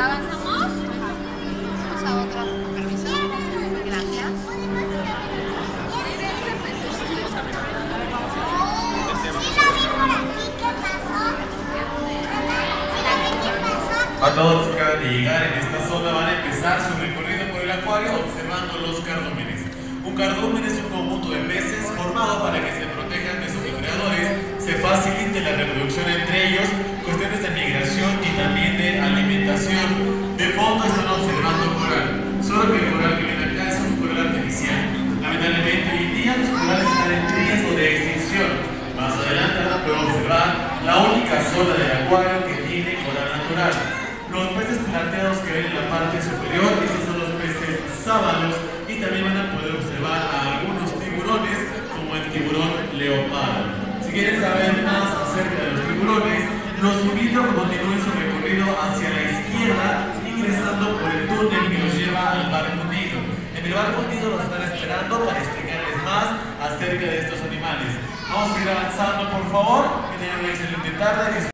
¿Avanzamos? A todos los que acaban de llegar en esta zona van a empezar su recorrido por el acuario observando los cardúmenes. Un cardumen es un conjunto de peces formado para que se protejan de sus depredadores, se facilite la reproducción entre ellos, cuestiones de migración zona del acuario que tiene coral natural. Los peces plateados que ven en la parte superior, esos son los peces sábalos y también van a poder observar a algunos tiburones como el tiburón leopardo. Si quieren saber más acerca de los tiburones, los invito a que continúen su recorrido hacia la izquierda ingresando por el túnel que los lleva al barco hundido. En el barco hundido los están esperando para explicarles más acerca de estos animales. Vamos a ir avanzando por favor, tengan una excelente tarde.